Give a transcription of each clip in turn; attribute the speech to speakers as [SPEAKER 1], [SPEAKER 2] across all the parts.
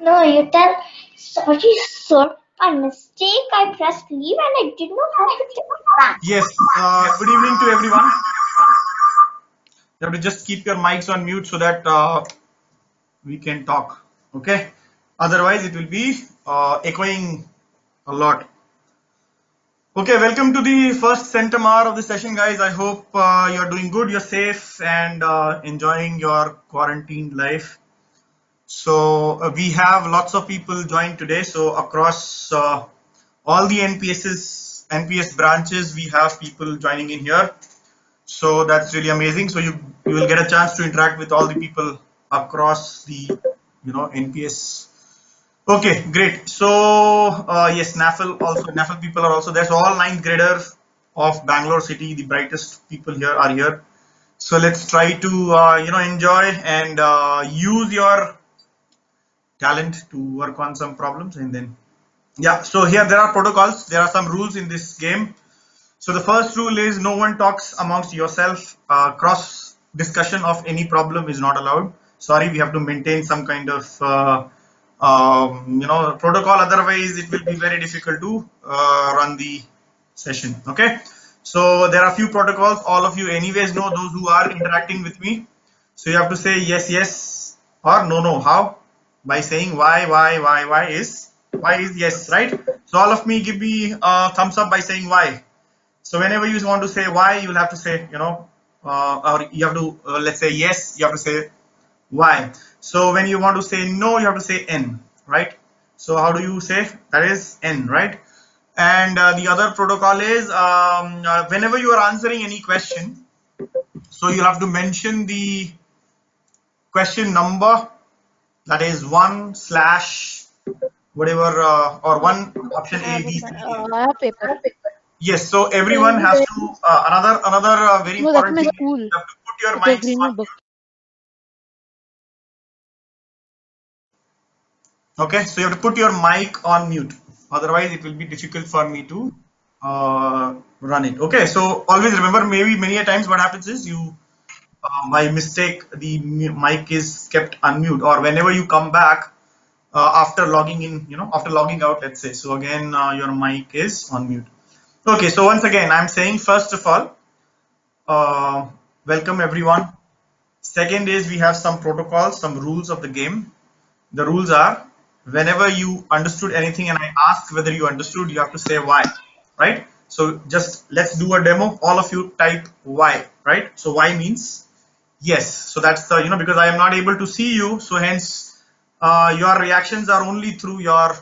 [SPEAKER 1] No, you tell, sorry, sir, by mistake I pressed leave and I did not have to take it back.
[SPEAKER 2] Yes, uh, good evening to everyone. You have to just keep your mics on mute so that uh, we can talk. Okay. Otherwise, it will be uh, echoing a lot. Okay, welcome to the first centum hour of the session, guys. I hope uh, you're doing good, you're safe, and uh, enjoying your quarantine life. So uh, we have lots of people joined today. So across uh, all the NPSs, NPS branches, we have people joining in here. So that's really amazing. So you you will get a chance to interact with all the people across the you know NPS. Okay, great. So uh, yes, NAFL also NAFL people are also there. So all ninth graders of Bangalore City, the brightest people here are here. So let's try to uh, you know enjoy and uh, use your talent to work on some problems and then yeah so here there are protocols there are some rules in this game so the first rule is no one talks amongst yourself uh, cross discussion of any problem is not allowed sorry we have to maintain some kind of uh, um, you know protocol otherwise it will be very difficult to uh, run the session okay? So there are few protocols all of you anyways know those who are interacting with me. So you have to say yes yes or no no how? By saying why why why why is why is yes right? So all of me give me a thumbs up by saying why. So whenever you want to say why you will have to say you know uh, or you have to uh, let's say yes you have to say why so when you want to say no you have to say n right so how do you say that is n right and uh, the other protocol is um, uh, whenever you are answering any question so you have to mention the question number that is one slash whatever uh, or one option A, B, C.
[SPEAKER 3] Uh, I have paper.
[SPEAKER 2] Yes, so everyone has to uh, another another uh, very important thing. You have to put your
[SPEAKER 3] Okay,
[SPEAKER 2] Okay, so you have to put your mic on mute. Otherwise, it will be difficult for me to uh, run it. Okay, so always remember, maybe many a times what happens is you uh, by mistake the mic is kept unmute. Or whenever you come back uh, after logging in you know after logging out let's say. So again uh, your mic is on mute. Okay so once again i'm saying first of all uh, welcome everyone. Second is we have some protocols some rules of the game. The rules are whenever you understood anything and i ask whether you understood you have to say why right? So just let's do a demo. All of you type why right? So why means yes. So that's the you know because i am not able to see you. So hence uh, your reactions are only through your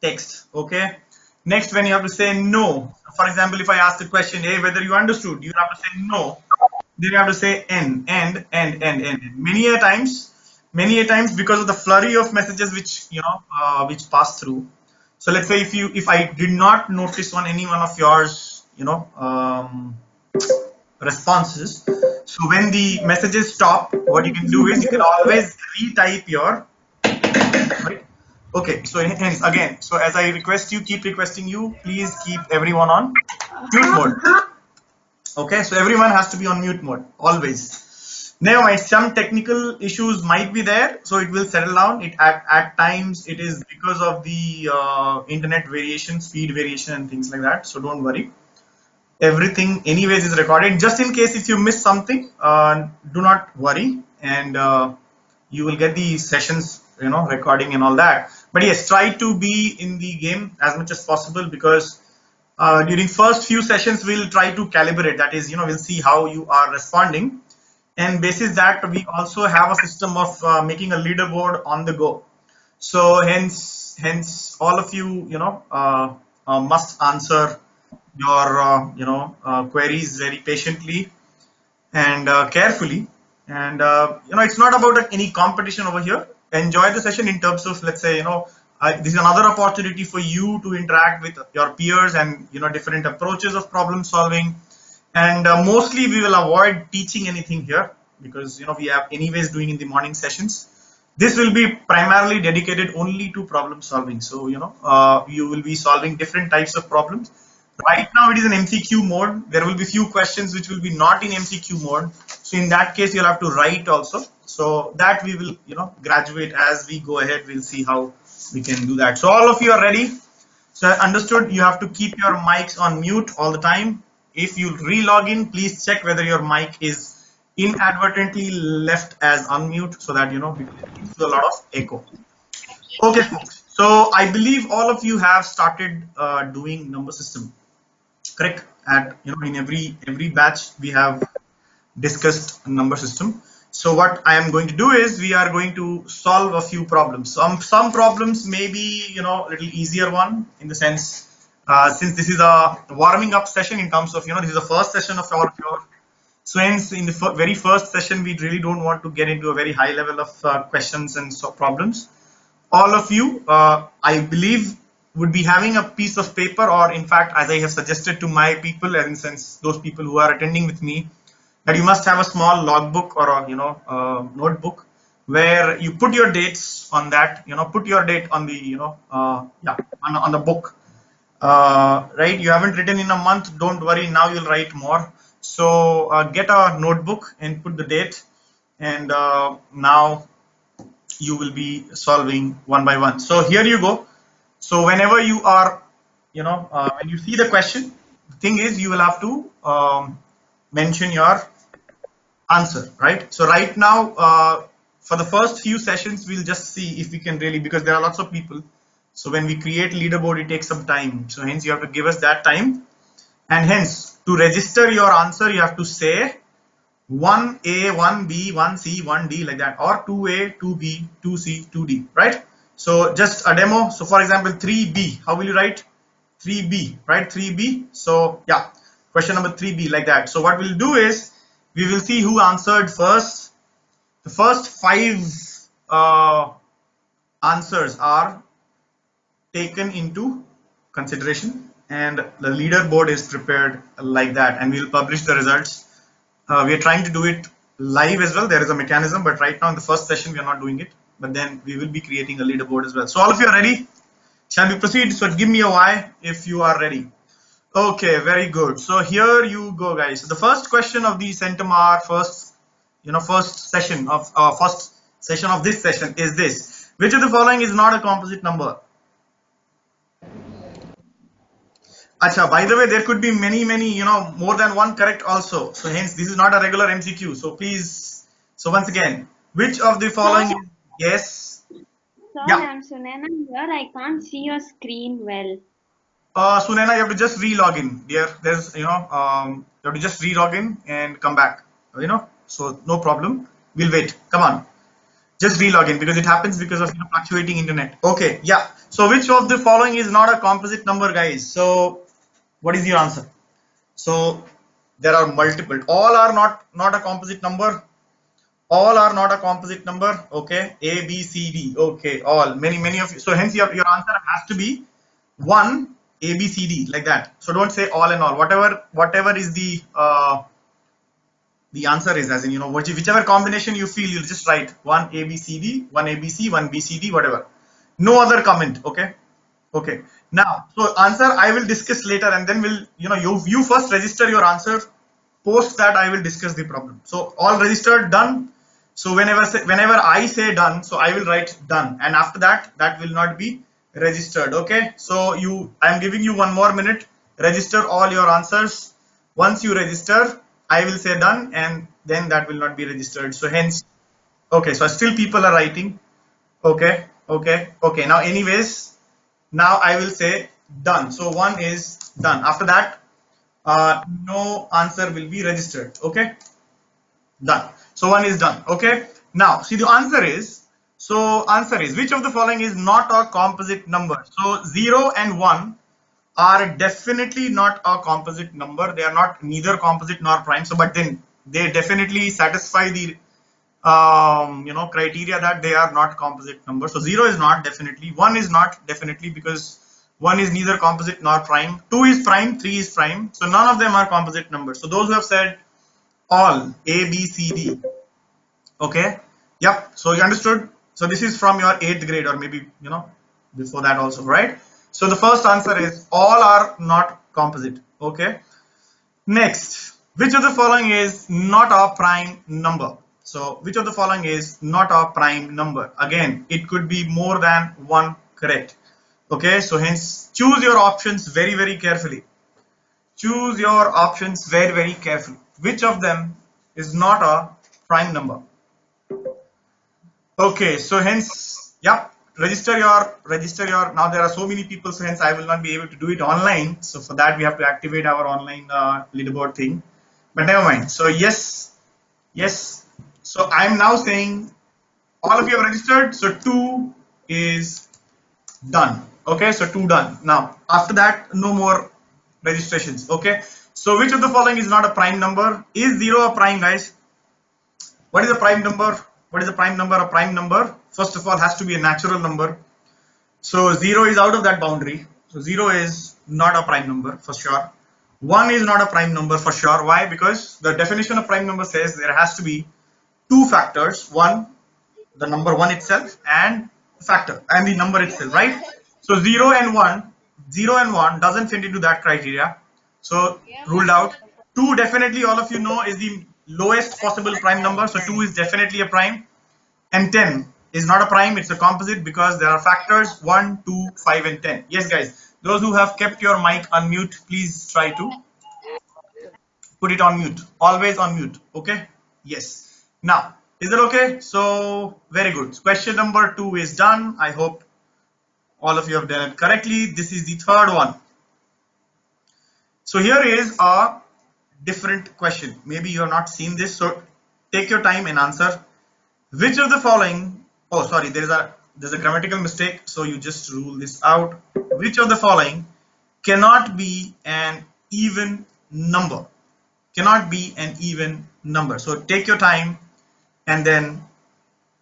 [SPEAKER 2] text okay? Next when you have to say no. For example if i ask the question hey whether you understood you have to say no. Then you have to say n and and and and. Many a times many a times because of the flurry of messages which you know uh, which pass through. So let's say if you if i did not notice on any one of yours you know um, responses so when the messages stop what you can do is you can always retype your right? Okay so hence again so as i request you keep requesting you please keep everyone on mute mode. Okay so everyone has to be on mute mode always never some technical issues might be there so it will settle down. It at, at times it is because of the uh, internet variation speed variation and things like that so don't worry. Everything anyways is recorded. Just in case if you miss something uh, do not worry and uh, you will get the sessions you know recording and all that. But yes try to be in the game as much as possible because uh, during first few sessions we'll try to calibrate. That is you know we'll see how you are responding and basis that we also have a system of uh, making a leaderboard on the go. So hence hence all of you you know uh, uh, must answer your uh, you know uh, queries very patiently and uh, carefully. And you know it's not about any competition over here. Enjoy the session in terms of let's say you know I, this is another opportunity for you to interact with your peers and you know different approaches of problem solving and uh, mostly we will avoid teaching anything here because you know we have anyways doing in the morning sessions this will be primarily dedicated only to problem solving so you know uh, you will be solving different types of problems Right now it is an MCQ mode. There will be few questions which will be not in MCQ mode. So in that case, you'll have to write also. So that we will, you know, graduate as we go ahead. We'll see how we can do that. So all of you are ready. So understood. You have to keep your mics on mute all the time. If you re-log in, please check whether your mic is inadvertently left as unmute so that you know gives a lot of echo. Okay, folks. So I believe all of you have started uh, doing number system, correct? At you know in every every batch we have discussed number system. So what I am going to do is we are going to solve a few problems. Some some problems may be you know a little easier one in the sense uh, since this is a warming up session in terms of you know this is the first session of our your so in the very first session we really don't want to get into a very high level of uh, questions and so problems. All of you uh, I believe would be having a piece of paper or in fact as I have suggested to my people and since those people who are attending with me that you must have a small logbook or a you know notebook where you put your dates on that you know put your date on the you know uh, yeah on, on the book uh, right you haven't written in a month. Don't worry now you'll write more. So uh, get a notebook and put the date. And uh, now you will be solving one by one. So here you go. So whenever you are you know uh, when you see the question the thing is you will have to um, mention your answer right? So right now uh, for the first few sessions we'll just see if we can really because there are lots of people so when we create leaderboard it takes some time. So hence you have to give us that time. And hence to register your answer you have to say 1a 1b 1c 1d like that or 2a 2b 2c 2d right? So just a demo. So for example 3b how will you write? 3b right? 3b so yeah. Question number 3b like that. So what we'll do is we will see who answered first. The first five uh, answers are taken into consideration and the leaderboard is prepared like that. And we'll publish the results. Uh, we are trying to do it live as well. There is a mechanism but right now in the first session we are not doing it. But then we will be creating a leaderboard as well. So all of you are ready? Shall we proceed? So give me a y if you are ready. Okay very good. So here you go guys. So the first question of the Centum Hour first you know first session of uh, first session of this session is this. Which of the following is not a composite number Acha, by the way, there could be many, many, you know, more than one correct also. So hence, this is not a regular MCQ. So please, so once again, which of the following is yes?
[SPEAKER 4] Sir,
[SPEAKER 2] Yeah.
[SPEAKER 4] I'm Sunana here. I can't see your screen well.
[SPEAKER 2] Uh, Sunena, you have to just re-log in. There, there's, you know, um, you have to just re-log in and come back. You know, so no problem. We'll wait. Come on, just re-log in because it happens because of you know, fluctuating internet. Okay, yeah. So which of the following is not a composite number, guys? So what is your answer? So there are multiple. All are not not a composite number. All are not a composite number. Okay, A, B, C, D. Okay, all many many of you. So hence your your answer has to be one A, B, C, D like that. So don't say all and all. Whatever whatever is the uh, the answer is as in you know whichever combination you feel you'll just write one A, B, C, D, one A, B, C, one B, C, D, whatever. No other comment. Okay. Okay. Now, so answer I will discuss later and then we'll, you know, you, you first register your answer. Post that I will discuss the problem. So all registered, done. So whenever, whenever I say done, so I will write done. And after that, that will not be registered. Okay. So you, I am giving you one more minute. Register all your answers. Once you register, I will say done and then that will not be registered. So hence, okay. So still people are writing. Okay. Okay. Okay. Now anyways, now I will say done. So one is done. After that, uh, no answer will be registered. Okay, done. So one is done. Okay. Now see the answer is so answer is which of the following is not a composite number? So zero and one are definitely not a composite number. They are not neither composite nor prime. So but then they definitely satisfy the um, you know criteria that they are not composite numbers. So zero is not definitely, one is not definitely because one is neither composite nor prime. Two is prime, three is prime. So none of them are composite numbers. So those who have said all A, B, C, D. Okay. Yep. So you understood. So this is from your eighth grade or maybe you know before that also, right? So the first answer is all are not composite. Okay. Next, which of the following is not a prime number? So, which of the following is not a prime number? Again, it could be more than one correct. Okay, so hence choose your options very, very carefully. Choose your options very, very carefully. Which of them is not a prime number? Okay, so hence, yeah, register your register your now there are so many people so hence i will not be able to do it online so for that we have to activate our online uh, leaderboard thing but never mind so yes yes so i'm now saying all of you have registered so two is done. Okay so two done. Now after that no more registrations. Okay so which of the following is not a prime number? Is zero a prime guys? What is a prime number? What is a prime number? A prime number first of all has to be a natural number. So 0 is out of that boundary. So 0 is not a prime number for sure. 1 is not a prime number for sure. Why? Because the definition of prime number says there has to be two factors. One the number 1 itself and factor and the number itself right? So 0 and 1 0 and 1 doesn't fit into that criteria. So ruled out. 2 definitely all of you know is the lowest possible prime number. So 2 is definitely a prime. And 10 is not a prime it's a composite because there are factors 1 2 5 and 10 yes guys those who have kept your mic on mute please try to put it on mute. Always on mute okay? Yes now is it okay? So very good. Question number two is done. I hope all of you have done it correctly. This is the third one. So here is a different question. Maybe you have not seen this so take your time and answer. Which of the following oh sorry there is a there's a grammatical mistake so you just rule this out. Which of the following cannot be an even number? Cannot be an even number. So take your time and then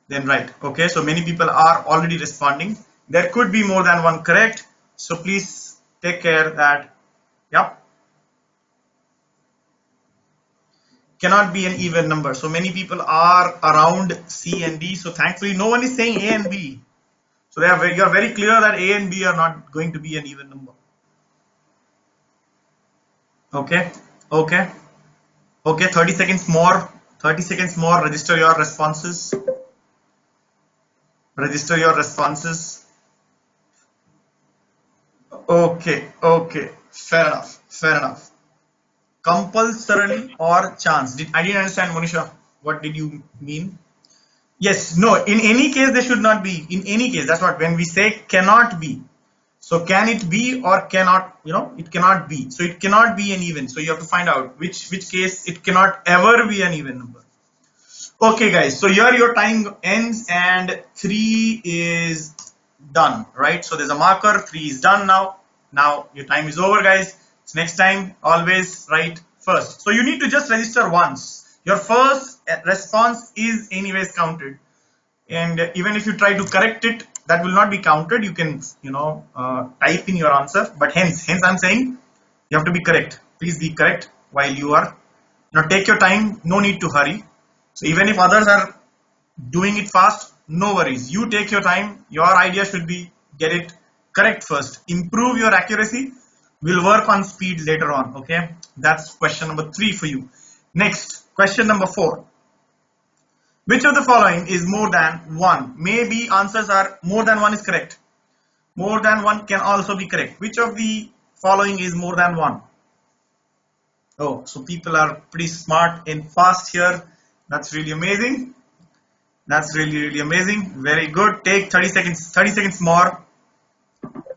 [SPEAKER 2] then write okay so many people are already responding there could be more than one correct so please take care that yep cannot be an even number. So many people are around C and D. So thankfully, no one is saying A and B. So they are very, you are very clear that A and B are not going to be an even number. Okay, okay, okay. 30 seconds more. 30 seconds more. Register your responses. Register your responses. Okay, okay. Fair enough. Fair enough compulsorily or chance did i didn't understand monisha what did you mean yes no in any case they should not be in any case that's what when we say cannot be so can it be or cannot you know it cannot be. So it cannot be an even. So you have to find out which which case it cannot ever be an even number. Okay guys. So here your time ends and 3 is done right? So there's a marker. 3 is done now. Now your time is over guys. So next time. Always write first. So you need to just register once. Your first response is anyways counted. And even if you try to correct it, that will not be counted. You can, you know, uh, type in your answer. But hence, hence I'm saying you have to be correct. Please be correct while you are. Now take your time. No need to hurry. So even if others are doing it fast, no worries. You take your time. Your idea should be get it correct first. Improve your accuracy We'll work on speed later on. Okay, that's question number three for you. Next, question number four. Which of the following is more than one? Maybe answers are more than one is correct. More than one can also be correct. Which of the following is more than one? Oh, so people are pretty smart and fast here. That's really amazing. That's really, really amazing. Very good. Take 30 seconds, 30 seconds more.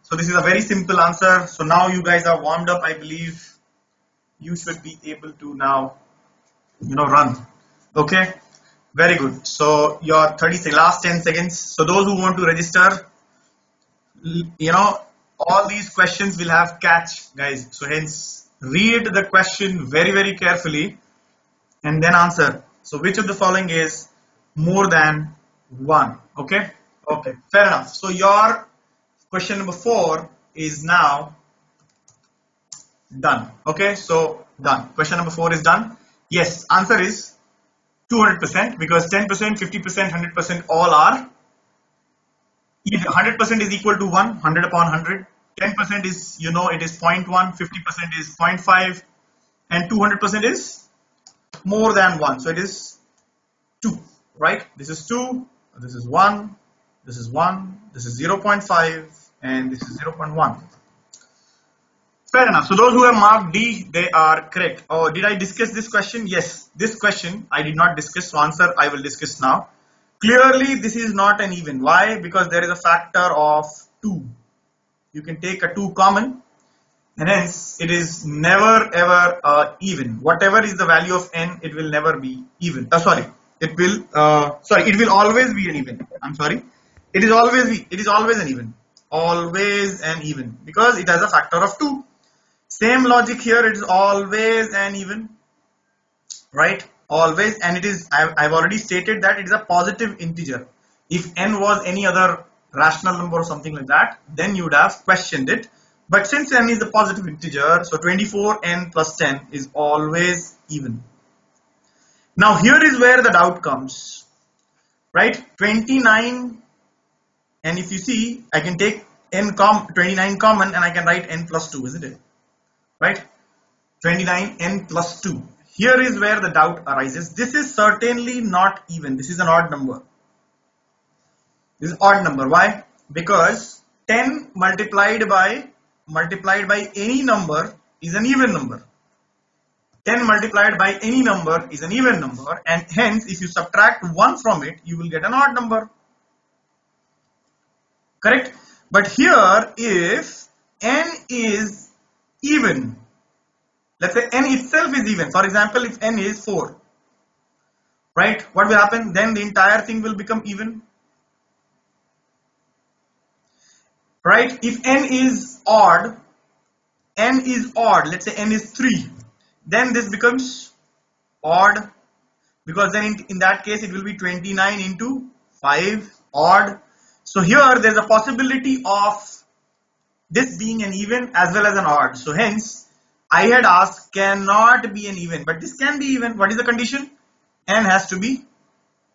[SPEAKER 2] So this is a very simple answer. So now you guys are warmed up, I believe you should be able to now, you know, run. Okay, very good. So your 30 last 10 seconds. So those who want to register, you know, all these questions will have catch, guys. So hence, read the question very, very carefully and then answer. So which of the following is more than one? Okay, okay, fair enough. So your question number four is now done okay so done question number four is done yes answer is 200% because 10% 50% 100% all are 100% is equal to 1 100 upon 100 10% is, you know, it is 0.1, 50% is 0.5, and 200% is more than 1. So it is 2, right? This is 2, this is 1, this is 1, this is 0.5, and this is 0.1. Fair enough. So those who have marked D, they are correct. Oh, did I discuss this question? Yes. This question I did not discuss. So answer I will discuss now. Clearly, this is not an even. Why? Because there is a factor of 2. You can take a 2 common and hence it is never ever uh, even. Whatever is the value of n, it will never be even. Uh, sorry, it will, uh, sorry, it will always be an even. I'm sorry. It is always it is always an even. Always an even because it has a factor of 2. Same logic here, it is always an even, right? Always, and it is, I've, I've already stated that it is a positive integer. If n was any other rational number or something like that, then you would have questioned it. But since n is a positive integer, so 24n plus 10 is always even. Now here is where the doubt comes, right? 29, and if you see, I can take n com 29 common and I can write n plus 2, isn't it? Right? 29 n plus 2 here is where the doubt arises. This is certainly not even. This is an odd number. This is odd number. Why? Because 10 multiplied by multiplied by any number is an even number. 10 multiplied by any number is an even number and hence if you subtract 1 from it you will get an odd number. Correct? But here if n is even. Let's say n itself is even. For example, if n is 4, right? What will happen? Then the entire thing will become even. Right? If n is odd, n is odd, let's say n is 3, then this becomes odd because then in, in that case it will be 29 into 5 odd. So here there's a possibility of this being an even as well as an odd. So hence, I had asked cannot be an even, but this can be even. What is the condition? n has to be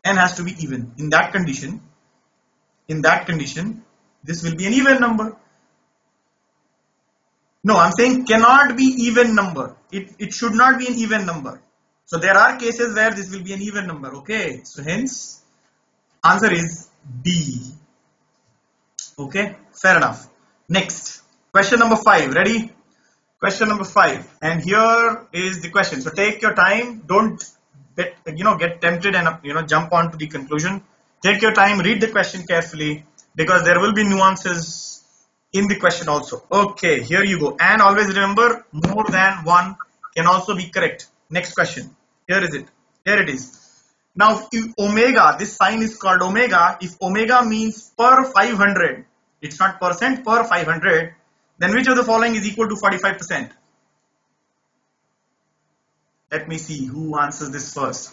[SPEAKER 2] n has to be even. In that condition, in that condition, this will be an even number. No, I'm saying cannot be even number. It, it should not be an even number. So there are cases where this will be an even number. Okay. So hence, answer is D. Okay. Fair enough. Next, question number five. Ready? Question number five. And here is the question. So take your time. Don't get, you know get tempted and you know jump on to the conclusion. Take your time. Read the question carefully because there will be nuances in the question also. Okay, here you go. And always remember, more than one can also be correct. Next question. Here is it. Here it is. Now, omega, this sign is called omega. If omega means per 500, it's not percent per 500 then which of the following is equal to 45% let me see who answers this first.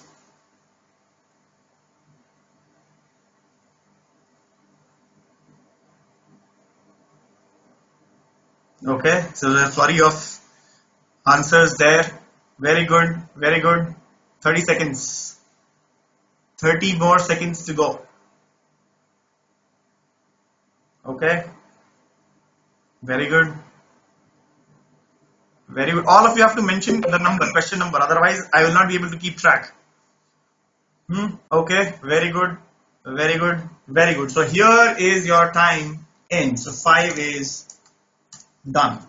[SPEAKER 2] Okay so the flurry of answers there. Very good very good. 30 seconds. 30 more seconds to go. Okay very good. Very good. All of you have to mention the number question number. Otherwise i will not be able to keep track. Hmm? Okay. Very good. Very good. Very good. So here is your time in so 5 is done.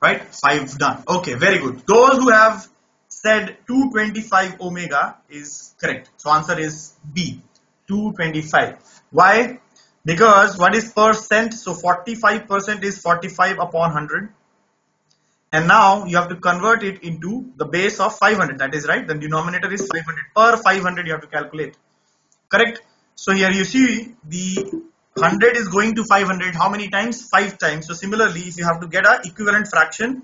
[SPEAKER 2] Right? 5 done. Okay. Very good. Those who have said 225 omega is correct. So answer is b. 225 why because what is percent so 45 percent is 45 upon 100 and now you have to convert it into the base of 500 that is right. The denominator is 500 per 500 you have to calculate. Correct? So here you see the 100 is going to 500 how many times? 5 times. So similarly if you have to get a equivalent fraction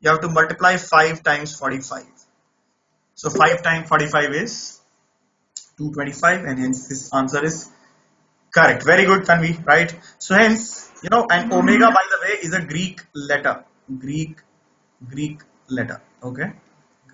[SPEAKER 2] you have to multiply 5 times 45 so 5 times 45 is 225 and hence this answer is Correct. Very good, Tanvi. Right. So hence, you know, and omega, by the way, is a Greek letter. Greek, Greek letter. Okay.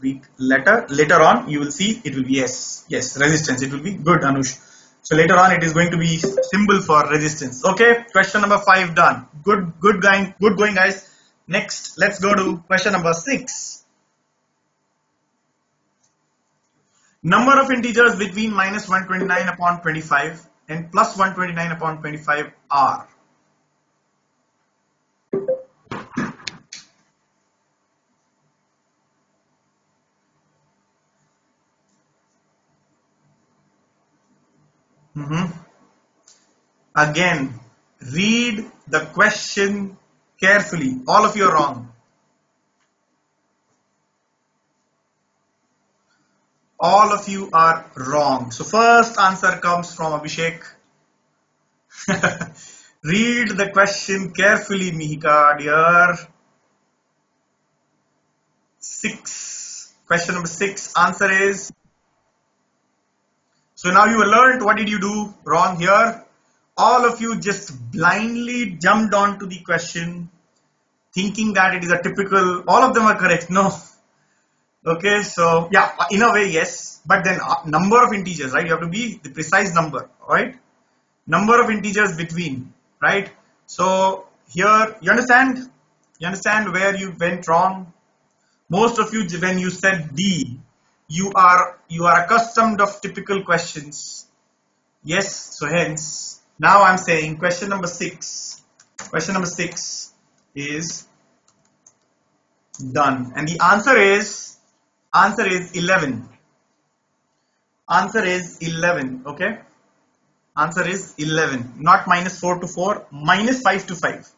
[SPEAKER 2] Greek letter. Later on, you will see it will be yes. Yes. Resistance. It will be good, Anush. So later on, it is going to be symbol for resistance. Okay, question number five done. Good, good going, good going, guys. Next, let's go to question number six. Number of integers between minus 129 upon 25 and plus 129 upon 25 R. are. Mhm. Again, read the question carefully. All of you are wrong. All of you are wrong. So first answer comes from Abhishek. read the question carefully, Mihika, dear. Six. Question number six. Answer is so now you learned what did you do wrong here? All of you just blindly jumped onto the question thinking that it is a typical, all of them are correct. No. Okay, so yeah, in a way, yes. But then uh, number of integers, right? You have to be the precise number, right? Number of integers between, right? So here, you understand? You understand where you went wrong? Most of you, when you said D, you are you are accustomed of typical questions yes so hence now i'm saying question number six question number six is done and the answer is answer is 11 answer is 11 okay? Answer is 11 not minus 4 to 4 minus 5 to 5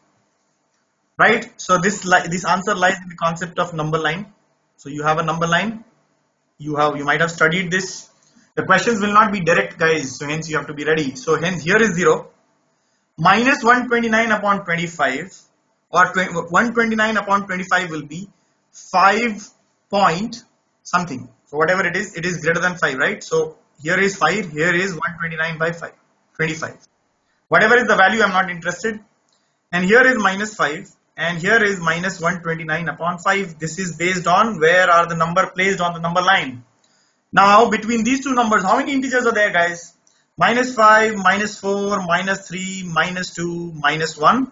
[SPEAKER 2] right? So this this answer lies in the concept of number line. So you have a number line. You have you might have studied this. The questions will not be direct guys so hence you have to be ready. So hence here is 0 minus 129 upon 25 or 129 upon 25 will be 5 point something. So whatever it is it is greater than 5 right? So here is 5 here is 129 by 5 25 whatever is the value i'm not interested. And here is minus 5 and here is minus 129 upon 5 this is based on where are the number placed on the number line. Now between these two numbers how many integers are there guys? Minus 5 minus 4 minus 3 minus 2 minus 1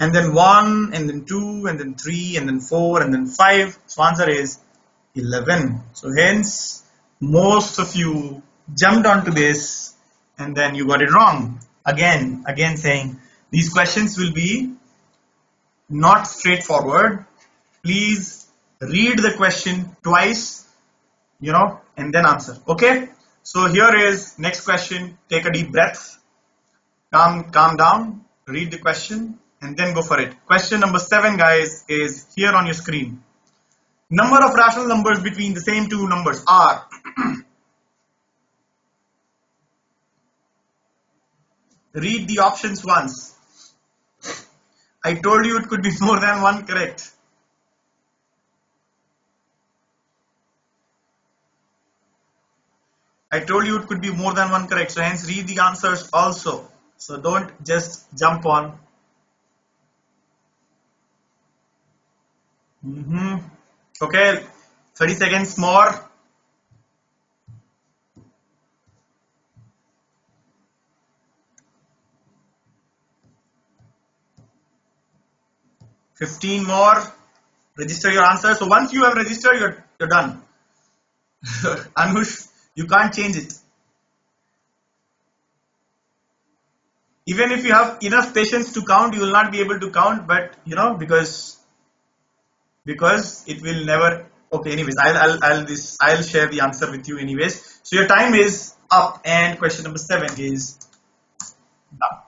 [SPEAKER 2] and then 1 and then 2 and then 3 and then 4 and then 5 so answer is 11 so hence most of you jumped onto this and then you got it wrong. Again again saying these questions will be not straightforward. Please read the question twice you know and then answer. Okay? So here is next question. Take a deep breath. Calm calm down. Read the question and then go for it. Question number seven guys is here on your screen number of rational numbers between the same two numbers are read the options once I told you it could be more than one correct. I told you it could be more than one correct. So hence read the answers also. So don't just jump on. Mm -hmm. Okay, 30 seconds more. 15 more. Register your answer. So once you have registered you're, you're done. Anush you can't change it. Even if you have enough patience to count you will not be able to count but you know because because it will never okay anyways I'll, I'll, I'll this I'll share the answer with you anyways so your time is up and question number seven is done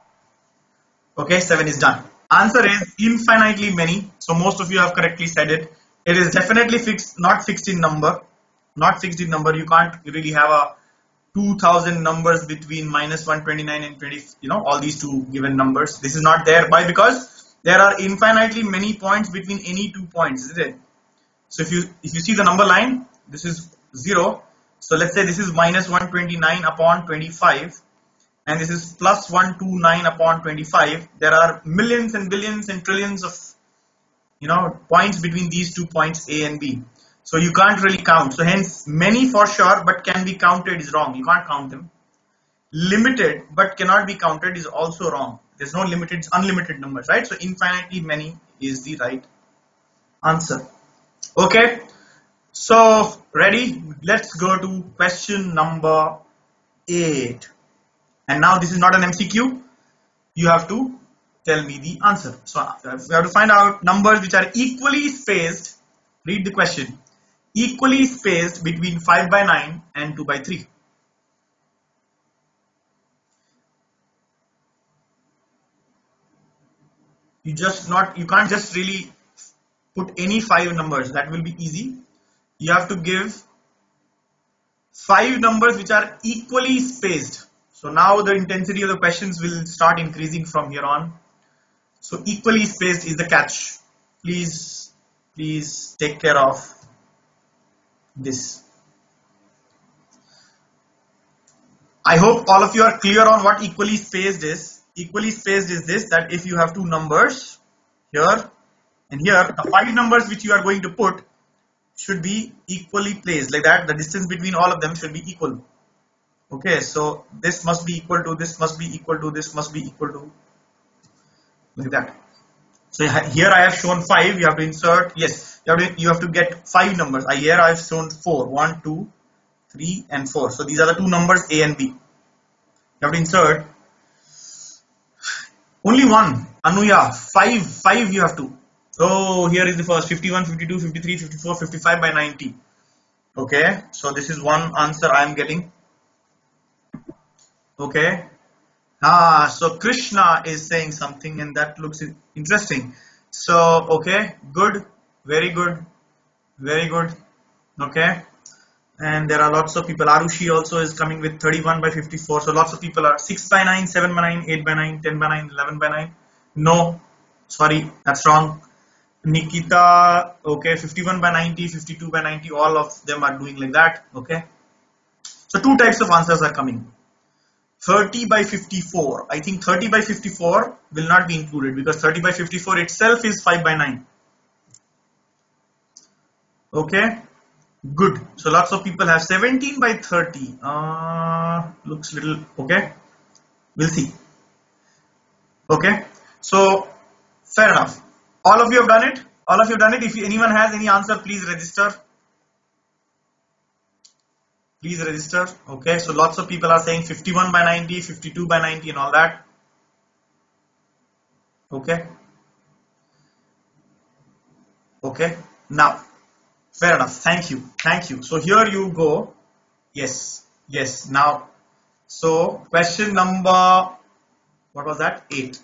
[SPEAKER 2] okay seven is done Answer is infinitely many. So most of you have correctly said it. It is definitely fixed, not fixed in number. Not fixed in number. You can't really have a 2000 numbers between minus 129 and 20, you know, all these two given numbers. This is not there. Why? Because there are infinitely many points between any two points, isn't it? So if you if you see the number line, this is 0. So let's say this is minus 129 upon 25 and this is plus 129 upon 25 there are millions and billions and trillions of you know points between these two points a and b so you can't really count so hence many for sure but can be counted is wrong you can't count them limited but cannot be counted is also wrong. There's no limited, unlimited numbers, right? So infinitely many is the right answer. Okay. So ready? Let's go to question number eight. And now this is not an MCQ. You have to tell me the answer. So uh, we have to find out numbers which are equally spaced. Read the question. Equally spaced between 5 by 9 and 2 by 3. You just not you can't just really put any five numbers that will be easy. You have to give five numbers which are equally spaced. So now the intensity of the questions will start increasing from here on. So equally spaced is the catch. Please, please take care of this. I hope all of you are clear on what equally spaced is. Equally spaced is this that if you have two numbers here and here, the five numbers which you are going to put should be equally placed like that. The distance between all of them should be equal. Okay, so this must be equal to this must be equal to this must be equal to like that. So here I have shown five. You have to insert yes. You have to you have to get five numbers. I here I have shown four. One, two, three, and four. So these are the two numbers A and B. You have to insert only one. Anuya, five, five you have to. So here is the first 51, 52, 53, 54, 55 by 90. Okay, so this is one answer I am getting. Okay, ah, so Krishna is saying something and that looks interesting. So, okay, good, very good, very good. Okay, and there are lots of people. Arushi also is coming with 31 by 54. So, lots of people are 6 by 9, 7 by 9, 8 by 9, 10 by 9, 11 by 9. No, sorry, that's wrong. Nikita, okay, 51 by 90, 52 by 90, all of them are doing like that, okay. So two types of answers are coming. 30 by 54, I think 30 by 54 will not be included because 30 by 54 itself is 5 by 9. Okay, good. So lots of people have 17 by 30, uh, looks little, okay, we'll see. Okay, so fair enough. All of you have done it? All of you have done it? If anyone has any answer please register. Please register. Okay. So lots of people are saying 51 by 90 52 by 90 and all that. Okay. Okay. Now fair enough thank you thank you so here you go yes yes now so question number what was that 8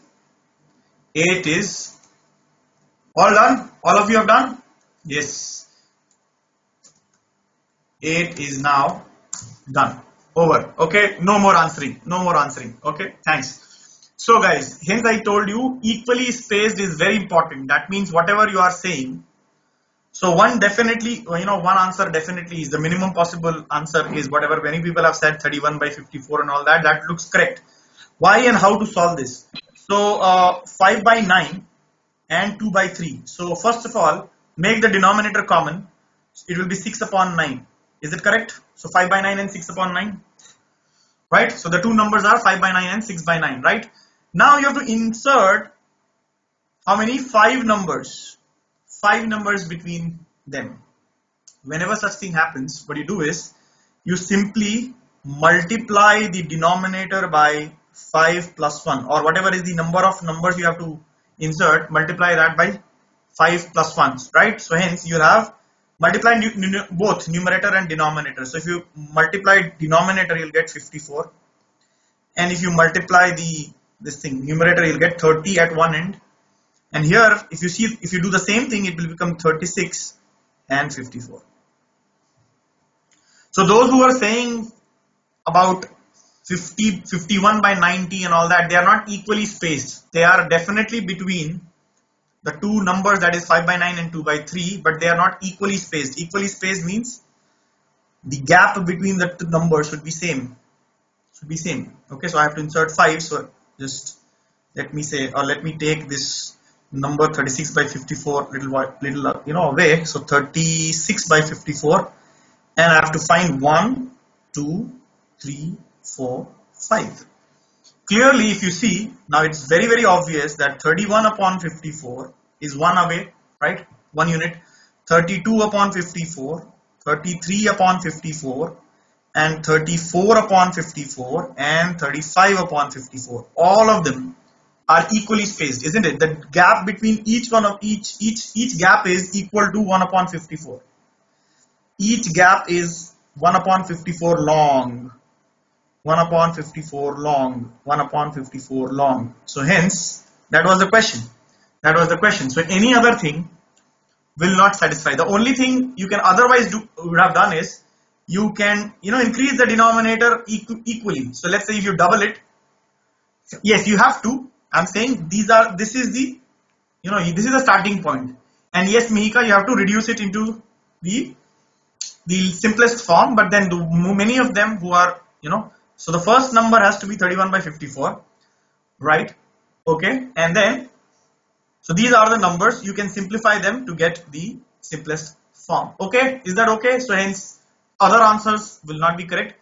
[SPEAKER 2] 8 is all done? All of you have done? Yes. 8 is now done. Over. Okay. No more answering. No more answering. Okay. Thanks. So guys, hence I told you equally spaced is very important. That means whatever you are saying. So one definitely, you know, one answer definitely is the minimum possible answer is whatever many people have said 31 by 54 and all that. That looks correct. Why and how to solve this? So uh, 5 by 9 and 2 by 3. So first of all, make the denominator common. It will be 6 upon 9. Is it correct? So 5 by 9 and 6 upon 9. Right? So the two numbers are 5 by 9 and 6 by 9. Right? Now you have to insert how many? 5 numbers. 5 numbers between them. Whenever such thing happens, what you do is you simply multiply the denominator by 5 plus 1 or whatever is the number of numbers you have to insert multiply that by 5 plus 1 right? So hence you have multiply both numerator and denominator. So if you multiply denominator you'll get 54 and if you multiply the this thing numerator you'll get 30 at one end and here if you see if you do the same thing it will become 36 and 54 so those who are saying about 50, 51 by 90 and all that, they are not equally spaced. They are definitely between the two numbers that is 5 by 9 and 2 by 3, but they are not equally spaced. Equally spaced means the gap between the two numbers should be same. Should be same. Okay, so I have to insert 5. So just let me say, or let me take this number 36 by 54 little little uh, you know away. So 36 by 54, and I have to find 1, 2, 3, 4, 5. Clearly, if you see, now it's very, very obvious that 31 upon 54 is 1 away, right? 1 unit. 32 upon 54, 33 upon 54, and 34 upon 54, and 35 upon 54. All of them are equally spaced, isn't it? The gap between each one of each, each, each gap is equal to 1 upon 54. Each gap is 1 upon 54 long. 1 upon 54 long, 1 upon 54 long. So hence, that was the question. That was the question. So any other thing will not satisfy. The only thing you can otherwise do would have done is you can you know increase the denominator equ equally. So let's say if you double it, yes you have to. I'm saying these are this is the you know this is the starting point. And yes, Mihika, you have to reduce it into the the simplest form. But then the, many of them who are you know so the first number has to be 31 by 54, right? Okay, and then so these are the numbers. You can simplify them to get the simplest form. Okay, is that okay? So hence other answers will not be correct.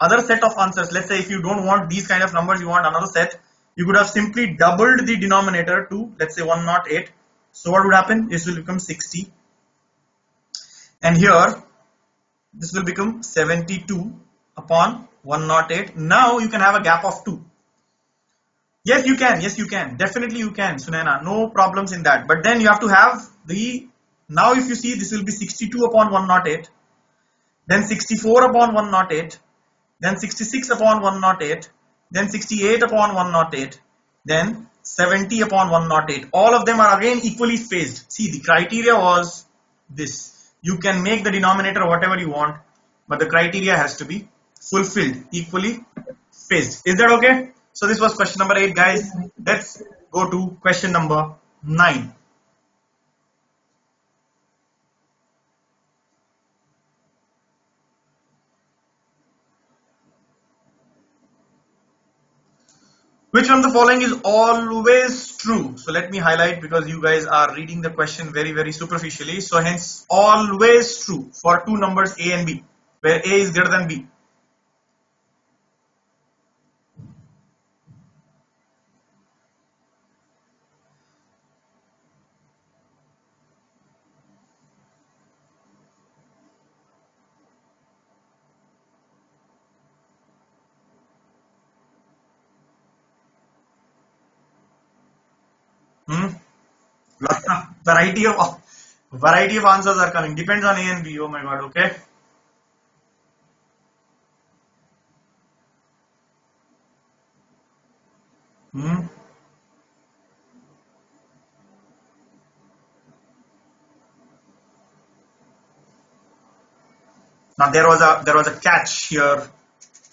[SPEAKER 2] Other set of answers. Let's say if you don't want these kind of numbers, you want another set. You could have simply doubled the denominator to let's say 108. So what would happen? This will become 60. And here this will become 72 upon 108 now you can have a gap of 2 yes you can yes you can definitely you can sunana no problems in that but then you have to have the now if you see this will be 62 upon 108 then 64 upon 108 then 66 upon 108 then 68 upon 108 then 70 upon 108 all of them are again equally spaced. See the criteria was this. You can make the denominator whatever you want but the criteria has to be fulfilled equally spaced. Is that okay? So this was question number 8 guys. Let's go to question number 9 which one of the following is always true? So let me highlight because you guys are reading the question very very superficially. So hence always true for two numbers a and b where a is greater than b Hmm? Variety of variety of answers are coming. Depends on A and B. Oh my god. Okay. Hmm. Now there was a there was a catch here,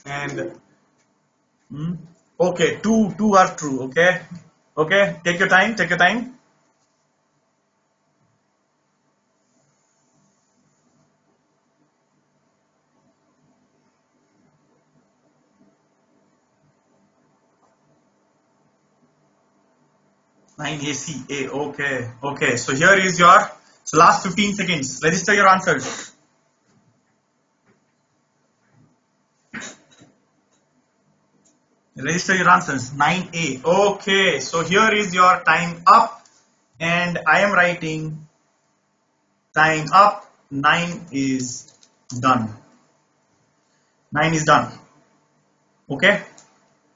[SPEAKER 2] and hmm, okay, two two are true. Okay. Okay, take your time, take your time. Nine ACA. Okay, okay. So here is your so last 15 seconds. Register your answers. register your answers. 9a okay. So here is your time up. And i am writing time up 9 is done. 9 is done. Okay?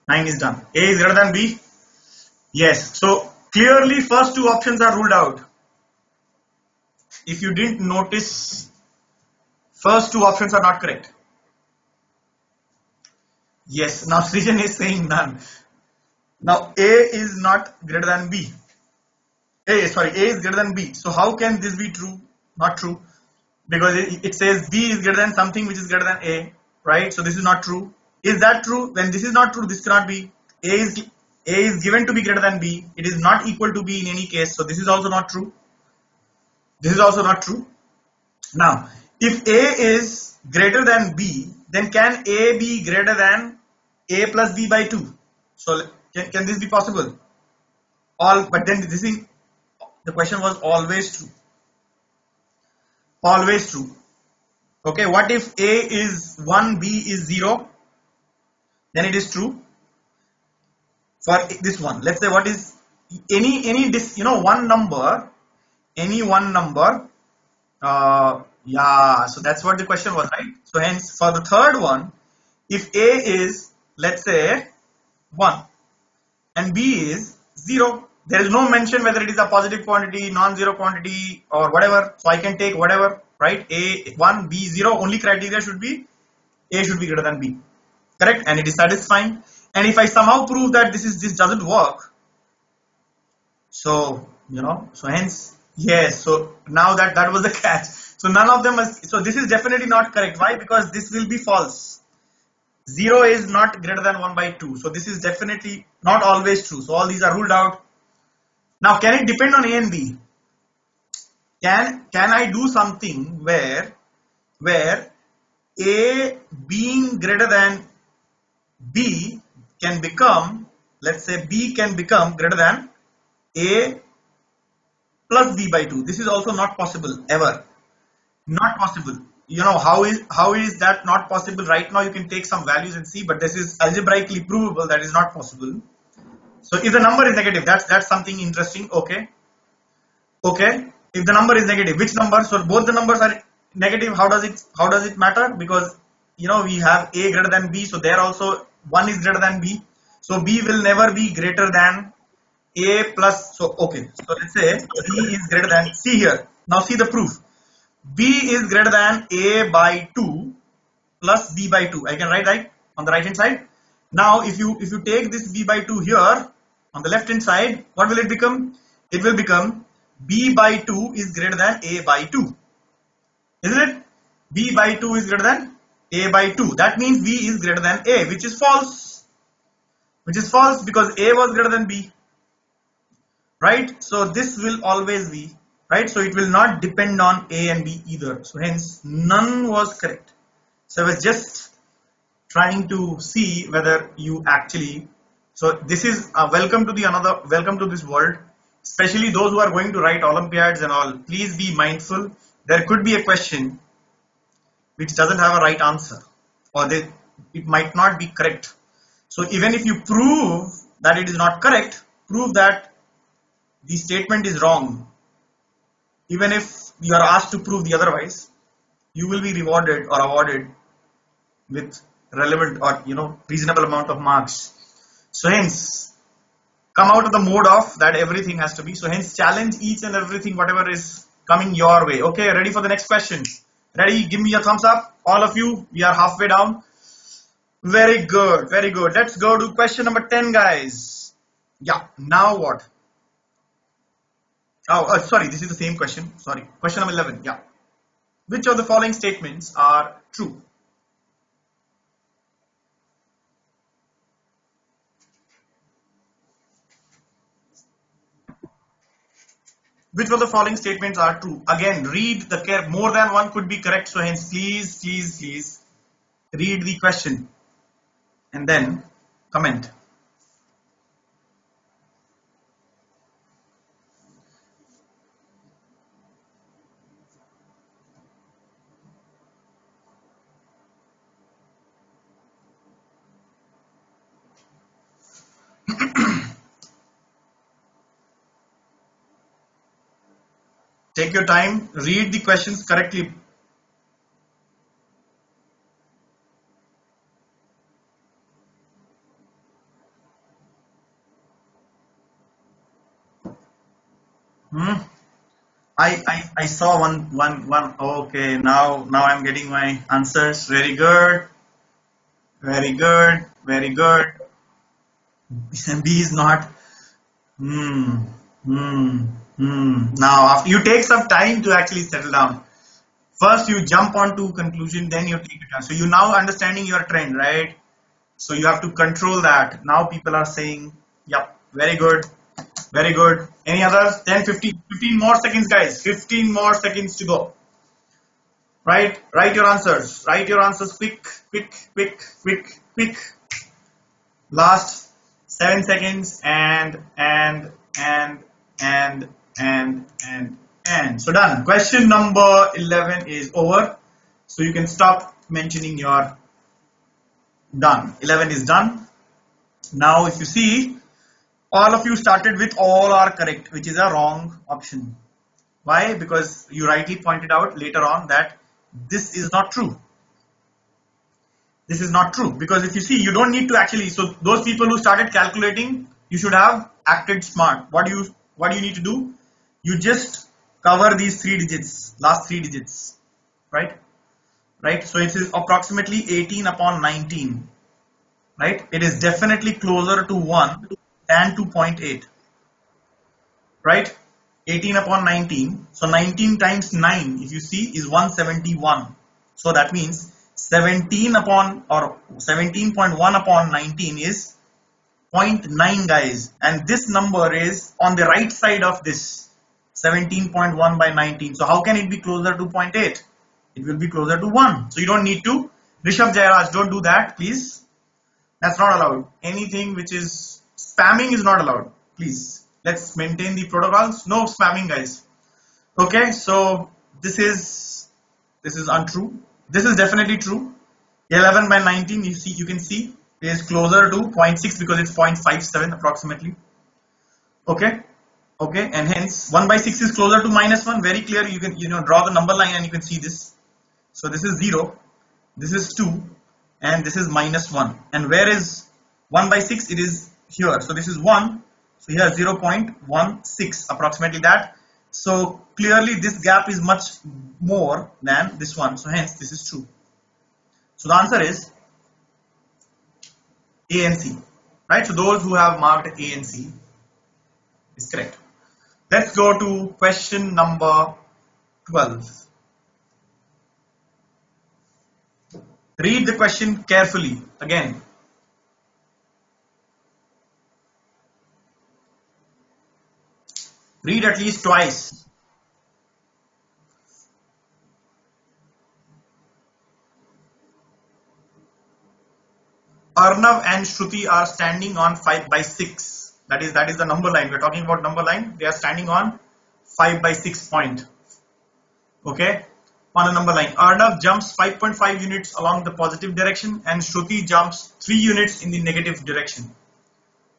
[SPEAKER 2] 9 is done. A is greater than b? Yes. So clearly first two options are ruled out if you didn't notice first two options are not correct Yes, now Srijan is saying none. Now A is not greater than B. A, sorry, A is greater than B. So how can this be true? Not true. Because it, it says B is greater than something which is greater than A, right? So this is not true. Is that true? Then this is not true, this cannot be. A is A is given to be greater than B. It is not equal to B in any case. So this is also not true. This is also not true. Now, if A is greater than B, then can A be greater than a plus b by 2 so can, can this be possible all but then this is the question was always true always true okay what if a is 1 b is 0 then it is true for this one let's say what is any any you know one number any one number uh, yeah so that's what the question was right? So hence for the third one if a is let's say 1 and b is 0 there is no mention whether it is a positive quantity non-zero quantity or whatever so i can take whatever right? A 1 b 0 only criteria should be a should be greater than b correct? And it is satisfying and if i somehow prove that this is this doesn't work so you know so hence yes so now that that was the catch. So none of them is so this is definitely not correct. Why? Because this will be false. 0 is not greater than 1 by 2 so this is definitely not always true. So all these are ruled out. Now can it depend on a and b? Can can i do something where where a being greater than b can become let's say b can become greater than a plus b by 2 this is also not possible ever. Not possible. You know how is how is that not possible? Right now you can take some values and see but this is algebraically provable. That is not possible. So if the number is negative that's that's something interesting. Okay. Okay. If the number is negative which number? So both the numbers are negative. How does it how does it matter? Because you know we have a greater than b so there also 1 is greater than b. So b will never be greater than a plus so okay. So let's say b is greater than c here. Now see the proof. B is greater than a by 2 plus b by 2 i can write right on the right hand side. Now if you if you take this b by 2 here on the left hand side what will it become? It will become b by 2 is greater than a by 2 isn't it? B by 2 is greater than a by 2 that means b is greater than a which is false. Which is false because a was greater than b. Right? So this will always be right? So it will not depend on a and b either. So hence none was correct. So i was just trying to see whether you actually so this is a welcome to the another welcome to this world especially those who are going to write olympiads and all. Please be mindful. There could be a question which doesn't have a right answer or they, it might not be correct. So even if you prove that it is not correct prove that the statement is wrong. Even if you are asked to prove the otherwise you will be rewarded or awarded with relevant or you know reasonable amount of marks. So hence come out of the mode of that everything has to be. So hence challenge each and everything whatever is coming your way. Okay ready for the next question ready? Give me a thumbs up all of you. We are halfway down. Very good very good. Let's go to question number 10 guys. Yeah now what? Oh uh, sorry this is the same question. Sorry. Question number 11 yeah. Which of the following statements are true which of the following statements are true. Again read the care more than one could be correct so hence please please please read the question and then comment take your time read the questions correctly. Hmm. I, I i saw one one one. Okay now now i'm getting my answers. Very good. Very good. Very good. B is not. Hmm. Hmm Hmm. Now, you take some time to actually settle down. First, you jump on to conclusion, then you take it down. So you now understanding your trend, right? So you have to control that. Now people are saying, "Yep, very good, very good." Any others? 10, 15, 15 more seconds, guys. 15 more seconds to go. Right? Write your answers. Write your answers quick, quick, quick, quick, quick. Last seven seconds, and and and and and and and. So done. Question number 11 is over. So you can stop mentioning your done. 11 is done. Now if you see all of you started with all are correct which is a wrong option. Why? Because you rightly pointed out later on that this is not true. This is not true. Because if you see you don't need to actually so those people who started calculating you should have acted smart. What do you what do you need to do you just cover these three digits last three digits right? Right? So it is approximately 18 upon 19 right? It is definitely closer to 1 than 2.8 right? 18 upon 19 so 19 times 9 if you see is 171 so that means 17 upon or 17.1 upon 19 is 0.9 guys. And this number is on the right side of this 17.1 by 19 so how can it be closer to 0.8 it will be closer to 1 so you don't need to. Rishabh Jairaj don't do that please. That's not allowed. Anything which is spamming is not allowed. Please let's maintain the protocols no spamming guys. Okay so this is this is untrue. This is definitely true. 11 by 19 you see you can see is closer to 0.6 because it's 0.57 approximately. Okay okay and hence 1 by 6 is closer to minus 1 very clear you can you know draw the number line and you can see this. So this is 0 this is 2 and this is minus 1 and where is 1 by 6 it is here. So this is 1 so here 0.16 approximately that. So clearly this gap is much more than this one. So hence this is true so the answer is A and C right? So those who have marked A and C is correct let's go to question number 12 read the question carefully again. Read at least twice. Arnav and Shruti are standing on 5 by 6 that is that is the number line. We're talking about number line. They are standing on 5 by 6 point. Okay? On a number line. Arnav jumps 5.5 units along the positive direction and Shruti jumps 3 units in the negative direction.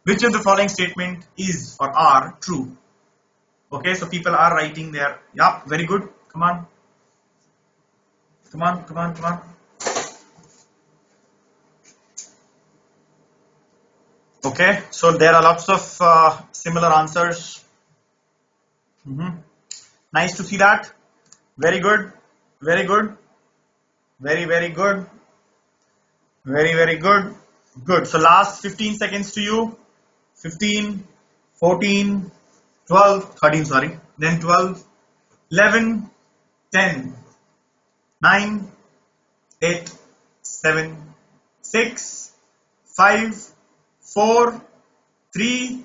[SPEAKER 2] Which of the following statement is or are true? Okay? So people are writing there yeah very good. Come on. Come on come on come on okay so there are lots of uh, similar answers. Mm -hmm. nice to see that. Very good. Very good. Very very good. Very very good. Good. So last 15 seconds to you. 15 14 12 13 sorry. Then 12 11 10 9 8 7 6 5 4, 3,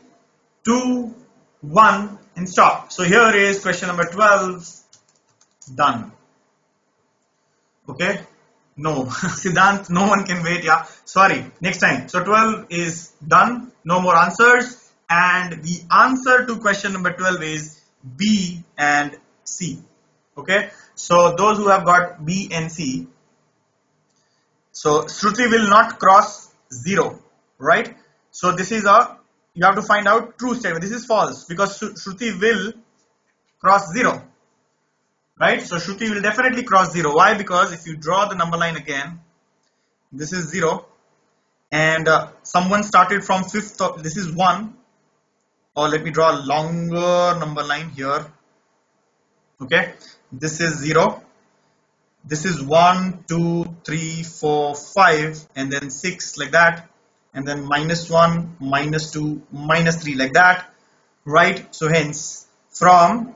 [SPEAKER 2] 2, 1 and stop. So here is question number 12 done. Okay. No, Siddhant, no one can wait. Yeah, sorry. Next time. So 12 is done. No more answers. And the answer to question number 12 is B and C. Okay. So those who have got B and C. So Shruti will not cross 0. Right. So this is a, you have to find out true statement. This is false because Shruti will cross 0. Right? So Shruti will definitely cross 0. Why? Because if you draw the number line again, this is 0 and uh, someone started from 5th, this is 1 or let me draw a longer number line here. Okay, this is 0 this is 1 2 3 4 5 and then 6 like that and then minus 1 minus 2 minus 3 like that. Right? So hence from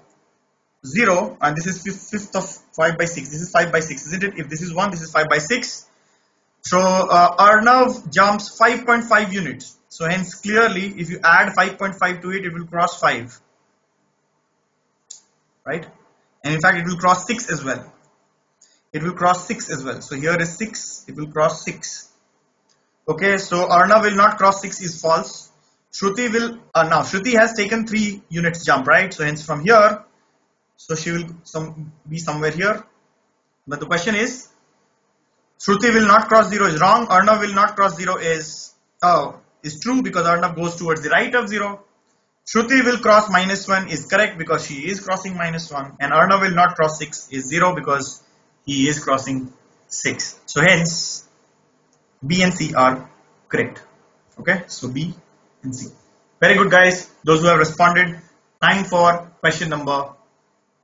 [SPEAKER 2] 0 and this is fifth, of 5 by 6 this is 5 by 6 isn't it? If this is 1 this is 5 by 6 so uh, Arnav jumps 5.5 units. So hence clearly if you add 5.5 to it it will cross 5 right? And in fact it will cross 6 as well. It will cross 6 as well. So here is 6 it will cross 6 Okay, so Arna will not cross 6 is false. Shruti will, uh, now Shruti has taken 3 units jump, right? So hence from here, so she will some be somewhere here. But the question is, Shruti will not cross 0 is wrong. Arna will not cross 0 is, oh, is true because Arna goes towards the right of 0. Shruti will cross minus 1 is correct because she is crossing minus 1. And Arna will not cross 6 is 0 because he is crossing 6. So hence, B and C are correct. Okay, so B and C. Very good, guys. Those who have responded, time for question number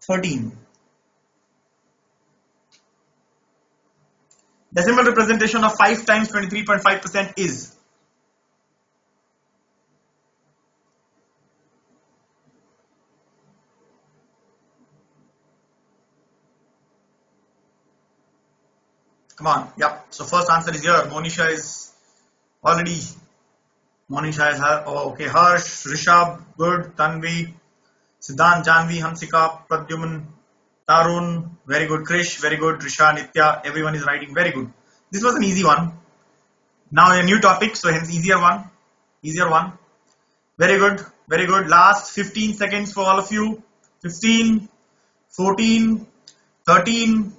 [SPEAKER 2] 13. Decimal representation of 5 times 23.5% is Come on. Yep. So first answer is here. Monisha is already. Monisha is her. Oh, okay. Harsh, Rishabh, good. Tanvi, Siddhant, Janvi, Hamsika, Pradyuman, Tarun, very good. Krish, very good. Risha, Nitya, everyone is writing very good. This was an easy one. Now a new topic, so hence easier one. Easier one. Very good. Very good. Last 15 seconds for all of you. 15, 14, 13,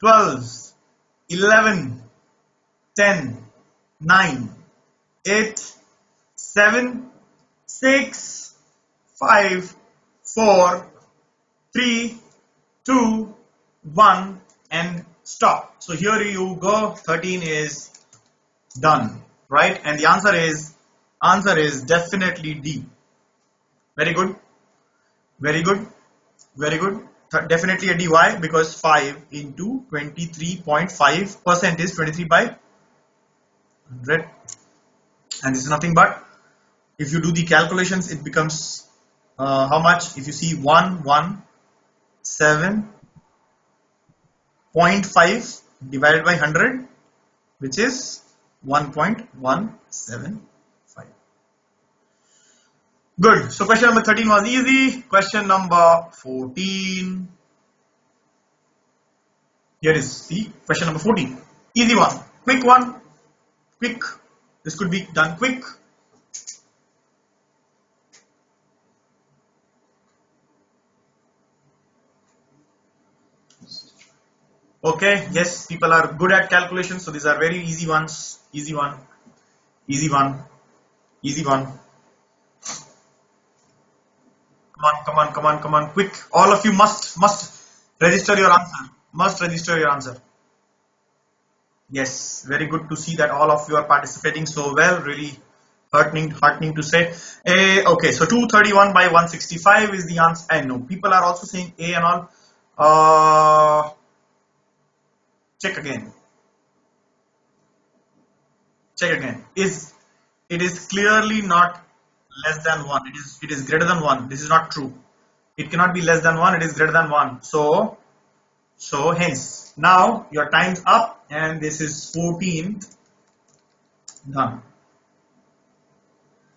[SPEAKER 2] 12. 11, 10, 9, 8, 7, 6, 5, 4, 3, 2, 1 and stop. So here you go 13 is done right and the answer is answer is definitely D. Very good. Very good. Very good definitely a dy because 5 into 23.5 percent is 23 by 100 and this is nothing but if you do the calculations it becomes uh, how much? If you see 1 1 7 0.5 divided by 100 which is 1.175 Good. So question number 13 was easy. Question number 14. Here is the question number 14. Easy one. Quick one. Quick. This could be done quick. Okay. Yes, people are good at calculations. So these are very easy ones. Easy one. Easy one. Easy one. Come on, come on, come on, come on, quick. All of you must, must register your answer. Must register your answer. Yes, very good to see that all of you are participating so well. Really heartening, heartening to say. A, okay, so 231 by 165 is the answer. I know people are also saying A and all. Uh, check again. Check again. Is it is clearly not less than 1 it is it is greater than 1 this is not true. It cannot be less than 1 it is greater than 1 so so hence now your time's up and this is 14 done.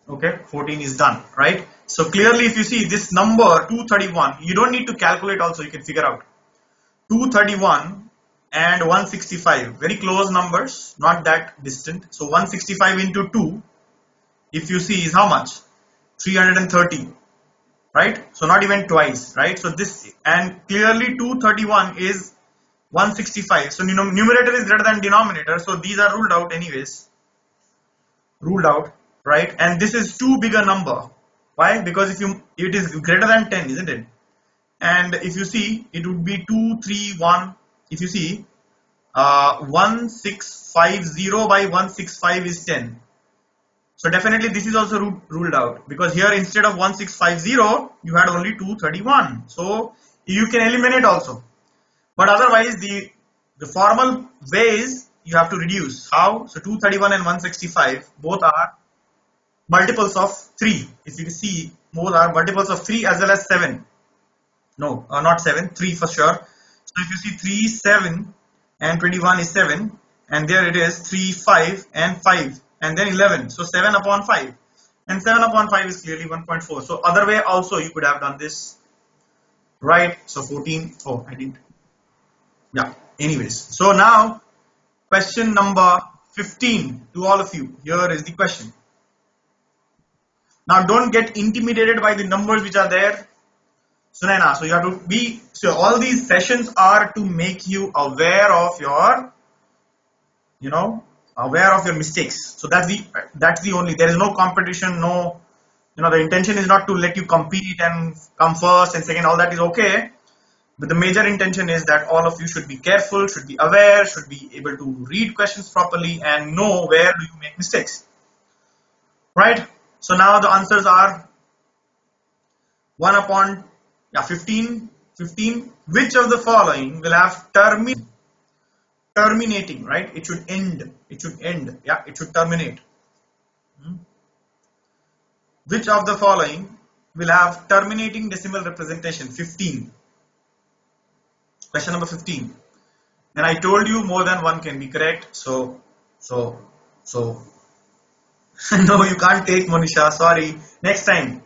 [SPEAKER 2] Okay 14 is done right? So clearly if you see this number 231 you don't need to calculate also. You can figure out. 231 and 165 very close numbers not that distant. So 165 into 2 if you see is how much? 330 right? So not even twice right? So this and clearly 231 is 165 so numerator is greater than denominator. So these are ruled out anyways. Ruled out right? And this is too big a number. Why? Because if you it is greater than 10 isn't it? And if you see it would be 231 if you see uh, 1650 by 165 is 10 so definitely this is also ruled out because here instead of 1650 you had only 231. So you can eliminate also. But otherwise the the formal ways you have to reduce. How? So 231 and 165 both are multiples of 3. If you see both are multiples of 3 as well as 7. No, uh, not 7, 3 for sure. So if you see 3, 7 and 21 is 7 and there it is 3, 5 and 5 and then 11 so 7 upon 5 and 7 upon 5 is clearly 1.4 so other way also you could have done this. Right? So 14 oh I didn't. Yeah. Anyways. So now question number 15 to all of you. Here is the question. Now don't get intimidated by the numbers which are there. So you have to be so all these sessions are to make you aware of your you know aware of your mistakes. So that's the that's the only there is no competition no you know the intention is not to let you compete and come first and second all that is okay. But the major intention is that all of you should be careful should be aware should be able to read questions properly and know where do you make mistakes. Right? So now the answers are 1 upon yeah 15 15 which of the following will have termi terminating right? It should end. It should end. Yeah it should terminate. Hmm. which of the following will have terminating decimal representation? 15 question number 15 and i told you more than one can be correct. So so so. No you can't take monisha. Sorry. Next time.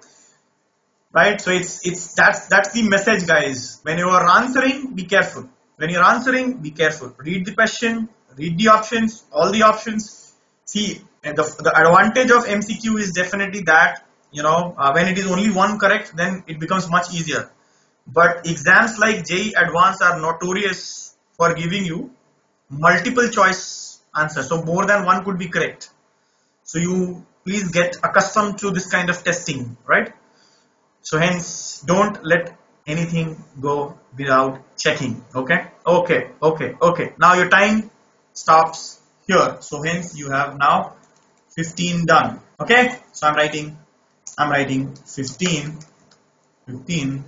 [SPEAKER 2] Right? So it's it's that's that's the message guys. When you are answering be careful when you're answering be careful. Read the question read the options all the options. See the, the advantage of mcq is definitely that you know uh, when it is only one correct then it becomes much easier. But exams like JEE Advanced are notorious for giving you multiple choice answers. So more than one could be correct. So you please get accustomed to this kind of testing right? So hence don't let anything go without checking okay? Okay okay okay. Now your time stops here. So hence you have now 15 done okay? So i'm writing i'm writing 15 15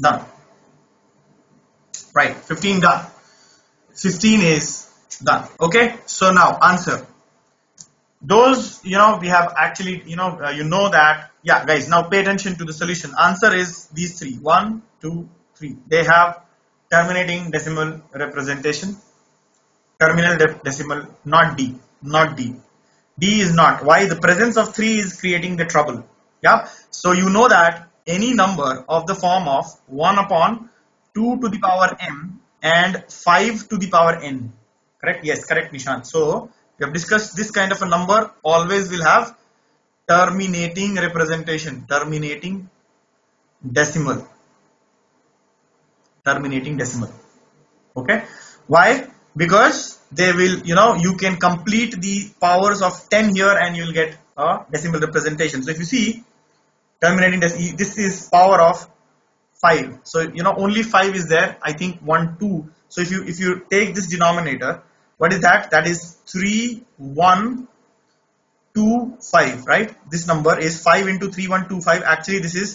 [SPEAKER 2] done. Right 15 done. 15 is done okay? So now answer. Those you know we have actually you know uh, you know that yeah guys now pay attention to the solution. Answer is these three. One two three. They have terminating decimal representation. Terminal de- decimal not d not d. D is not. Why? The presence of 3 is creating the trouble. Yeah? So you know that any number of the form of 1 upon 2 to the power m and 5 to the power n. Correct? Yes correct nishan so we have discussed this kind of a number always will have terminating representation terminating decimal. Terminating decimal. Okay? Why? Because they will you know you can complete the powers of 10 here and you will get a decimal representation. So if you see terminating dec- this is power of 5 so you know only 5 is there. I think 1 2 so if you if you take this denominator what is that? That is 3 1 2 5 right? This number is 5 into 3 1 2 5 actually this is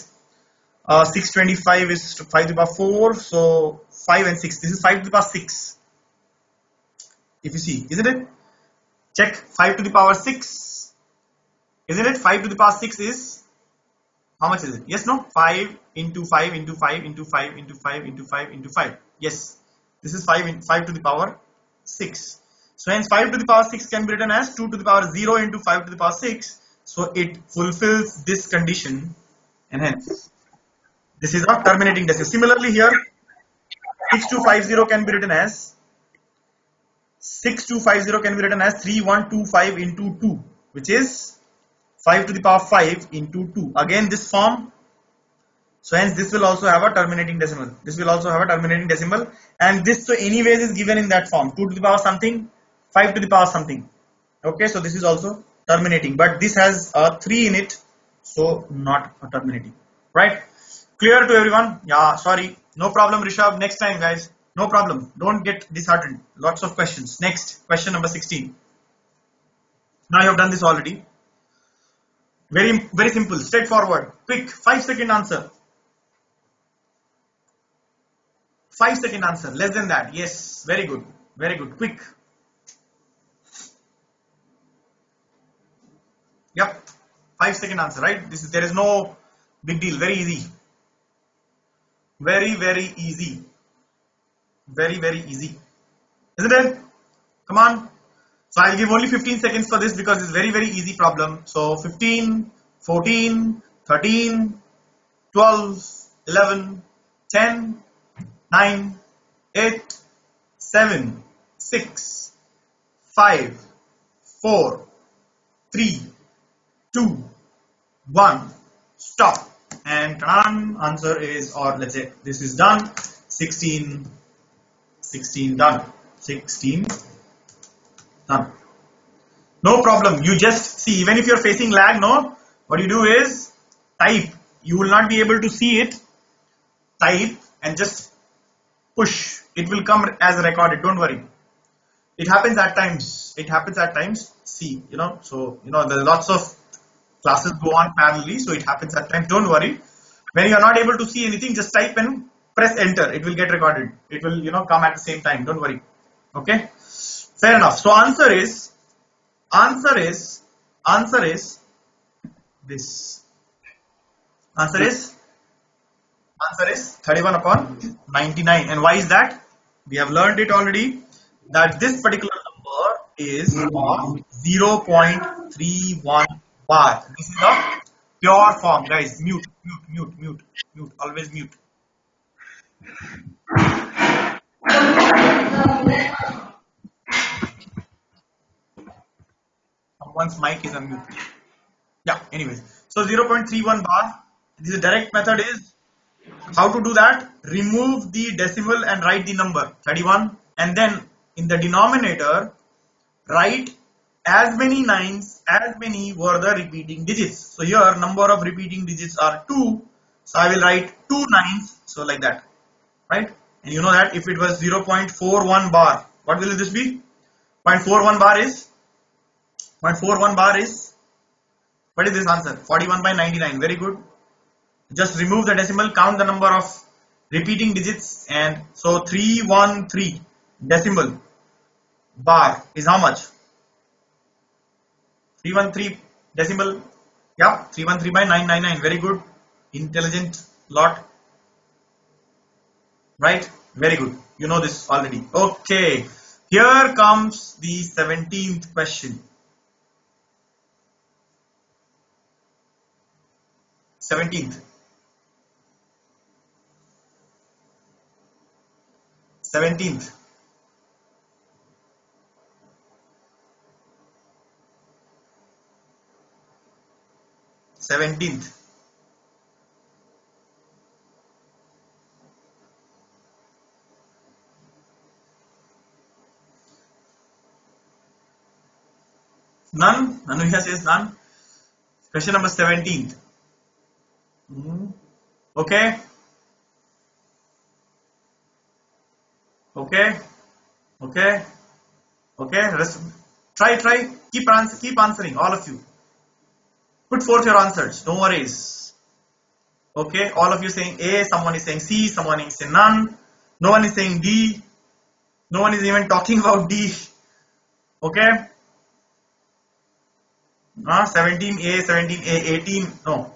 [SPEAKER 2] uh, 625 is 5 to the power 4 so 5 and 6 this is 5 to the power 6 if you see isn't it? Check. 5 to the power 6 isn't it? 5 to the power 6 is how much is it? Yes no? 5 into 5 into 5 into 5 into 5 into 5 into 5 yes. This is 5 in 5 to the power 6 so hence 5 to the power 6 can be written as 2 to the power 0 into 5 to the power 6 so it fulfills this condition. And hence this is a terminating decimal similarly here 6250 can be written as 6250 can be written as 3125 into 2 which is 5 to the power 5 into 2 again this form. So hence this will also have a terminating decimal. This will also have a terminating decimal. And this so anyways is given in that form. 2 to the power something 5 to the power something. Okay so this is also terminating. But this has a 3 in it so not a terminating. Right? Clear to everyone? Yeah sorry. No problem rishabh. Next time guys. No problem. Don't get disheartened. Lots of questions. Next question number 16 now you have done this already. Very very simple straightforward quick 5 second answer. 5 second answer less than that. Yes very good. Very good. Quick yep. 5 second answer right? This is there is no big deal. Very easy. Very very easy. Very very easy. Isn't it? Come on. So i'll give only 15 seconds for this because it's very very easy problem. So 15 14 13 12 11 10 9 8 7 6 5 4 3 2 1 stop. And done answer is or let's say this is done. 16 16 done. 16 done. No problem. You just see even if you're facing lag no? What you do is type. You will not be able to see it. Type and just push. It will come as a recorded. Don't worry. It happens at times. It happens at times. See you know? So you know there's lots of classes go on parallelly so it happens at times. Don't worry. When you are not able to see anything just type and press enter. It will get recorded. It will you know come at the same time. Don't worry. Okay? Fair enough. So answer is answer is answer is this. Answer is answer is 31 upon 99 and why is that? We have learned it already that this particular number is of 0.31 bar this is a pure form guys. Mute mute mute mute mute. Always mute. Someone's mic is on mute. Yeah anyways. So 0.31 bar. This direct method is how to do that. Remove the decimal and write the number. 31 and then in the denominator write as many nines as many were the repeating digits. So here number of repeating digits are 2 so i will write two nines so like that. Right? And you know that if it was 0.41 bar what will this be? 0.41 bar is? 0.41 bar is? What is this answer? 41 by 99 very good. Just remove the decimal count the number of repeating digits and so 313 decimal bar is how much 313 decimal yeah 313 by 999 very good. Intelligent lot right? Very good. You know this already. Okay here comes the 17th question. 17th 17th Seventeenth. None? Anuja says none. Question number 17th. Hmm. Okay. Okay. Okay. Okay. Rest, try, try. Keep, ans keep answering, all of you. Put forth your answers. No worries. Okay. All of you saying A, someone is saying C, someone is saying none. No one is saying D. No one is even talking about D. Okay. Uh, 17A, 17A, 18. No.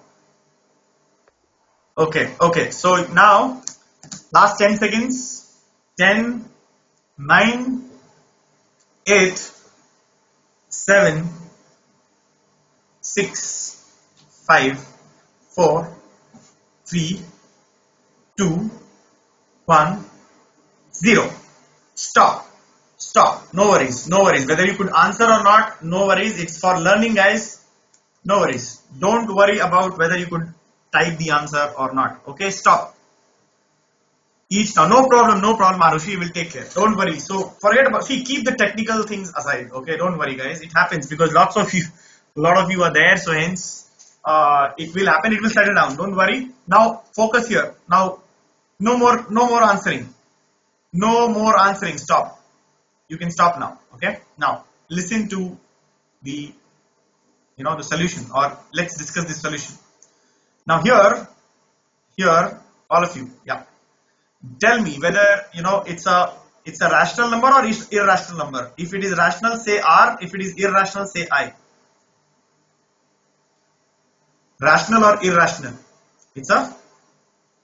[SPEAKER 2] Okay. Okay. So now, last 10 seconds. 10, 9, 8, 7, 6, 5, 4, 3, 2, 1, 0. Stop. Stop. No worries. No worries. Whether you could answer or not, no worries. It's for learning, guys. No worries. Don't worry about whether you could type the answer or not. Okay, stop. Each now, no problem, no problem, Arushi will take care. Don't worry. So forget about see, keep the technical things aside. Okay, don't worry, guys. It happens because lots of you a lot of you are there so hence uh, it will happen it will settle down. Don't worry. Now focus here. Now no more no more answering. No more answering. Stop. You can stop now okay? Now listen to the you know the solution or let's discuss the solution. Now here here all of you yeah. Tell me whether you know it's a it's a rational number or irrational number. If it is rational say r. If it is irrational say i rational or irrational? It's a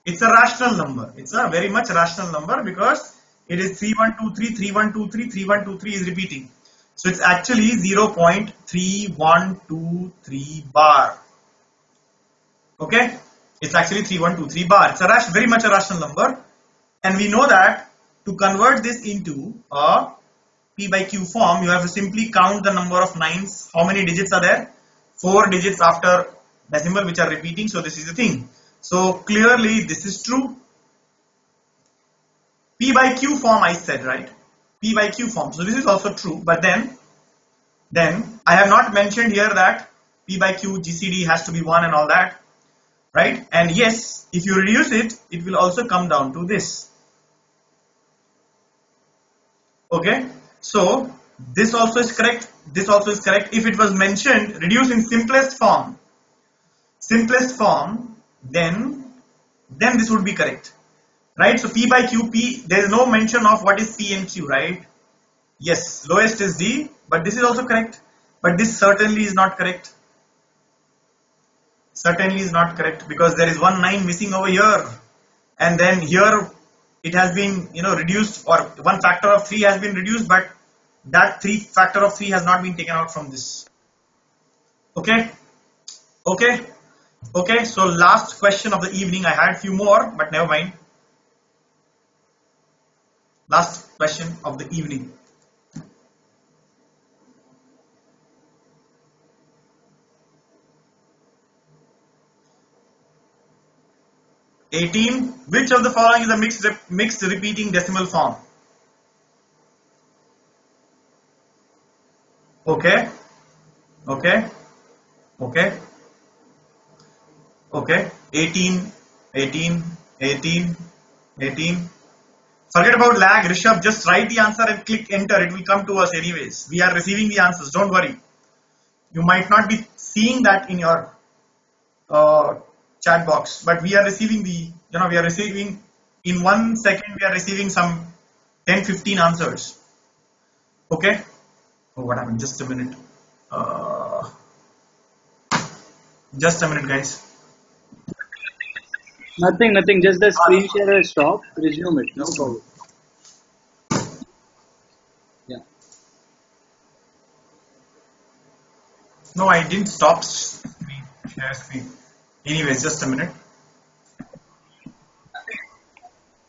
[SPEAKER 2] it's a rational number. It's a very much rational number because it is 3123 3123 3123 is repeating. So it's actually 0.3123 bar. Okay? It's actually 3123 bar. It's a very much a rational number. And we know that to convert this into a p by q form you have to simply count the number of nines. How many digits are there? Four digits after decimal which are repeating so this is the thing so clearly this is true p by q form I said right p by Q form. So this is also true, but then, then I have not mentioned here that P by Q GCD has to be 1 and all that, right? And yes, if you reduce it, it will also come down to this. Okay, so this also is correct, this also is correct. If it was mentioned, reduce in simplest form, simplest form, then, then this would be correct right? So P by Q, P, there is no mention of what is P and Q, right? Yes, lowest is D, but this is also correct. But this certainly is not correct. Certainly is not correct because there is one 9 missing over here. And then here it has been, you know, reduced or one factor of 3 has been reduced, but that 3 factor of 3 has not been taken out from this. Okay? Okay? Okay, so last question of the evening. I had few more, but never mind. Last question of the evening. Eighteen. Which of the following is a mixed rep- mixed repeating decimal form? Okay. Okay. Okay. Okay. 18, 18, 18, 18. Forget about lag, Rishabh. Just write the answer and click enter. It will come to us anyways. We are receiving the answers. Don't worry. You might not be seeing that in your uh, chat box, but we are receiving the, you know, we are receiving in one second. We are receiving some 10, 15 answers. Okay. Oh, what happened? Just a minute. Uh, just a minute, guys.
[SPEAKER 5] Nothing, nothing. Just the screen share has stopped. Resume it. No problem. Yeah.
[SPEAKER 2] No, I didn't stop screen, share screen. Anyways, just a minute.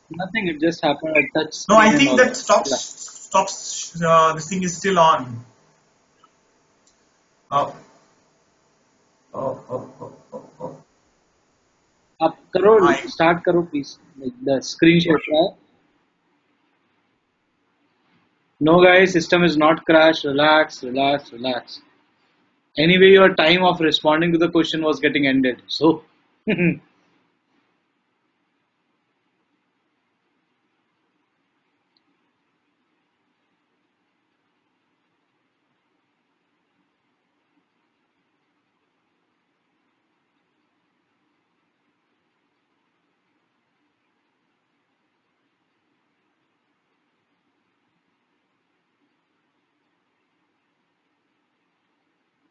[SPEAKER 5] Nothing. It just happened. I touched.
[SPEAKER 2] No, I think that stops stops. Uh, this thing is still on. Oh. Oh,
[SPEAKER 5] करो start करो please the screen show है। No guys system is not crash relax relax relax anyway your time of responding to the question was getting ended so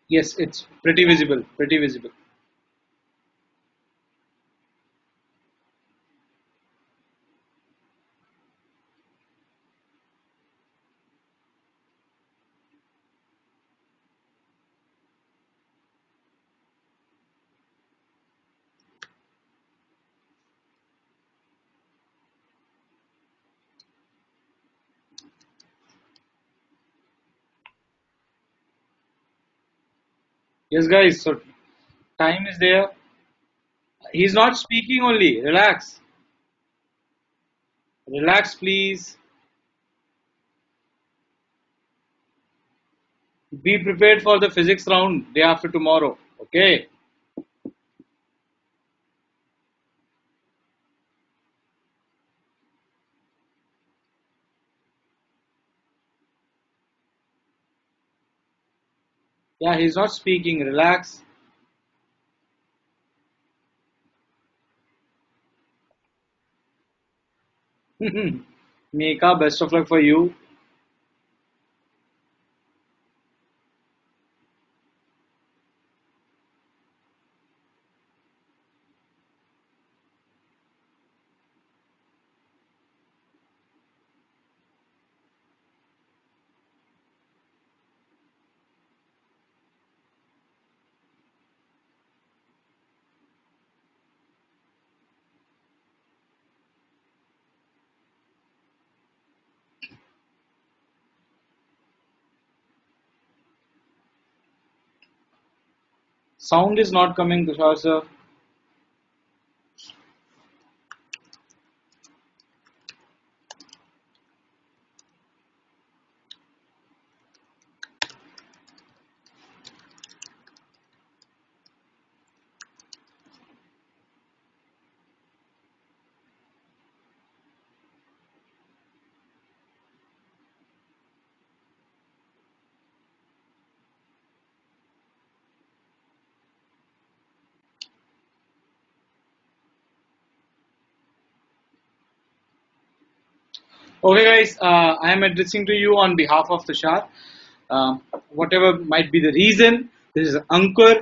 [SPEAKER 5] Yes, it's pretty visible. Pretty visible. Yes, guys. So time is there. He's not speaking only. Relax. Relax, please. Be prepared for the physics round day after tomorrow. Okay. Yeah, he's not speaking. Relax. Mika, best of luck for you. Sound is not coming, Tushar sir. Okay, guys, uh, I am addressing to you on behalf of Tushar. Um whatever might be the reason, this is Ankur.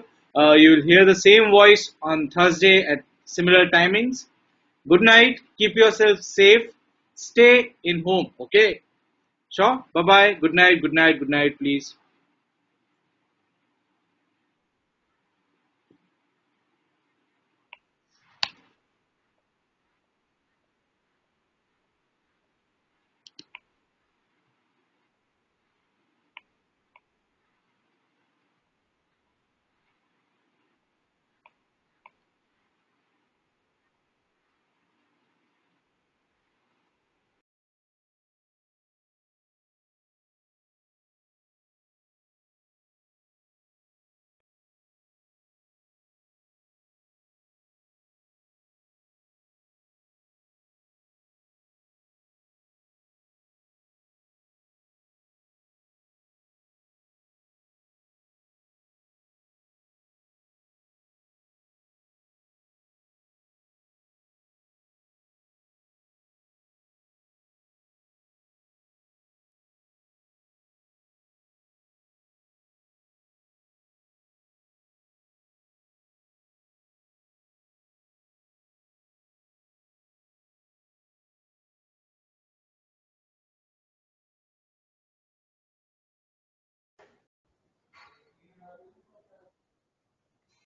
[SPEAKER 5] Uh, you will hear the same voice on Thursday at similar timings. Good night. Keep yourself safe. Stay in home. Okay. Sure. Bye bye. Good night. Good night. Good night. Please.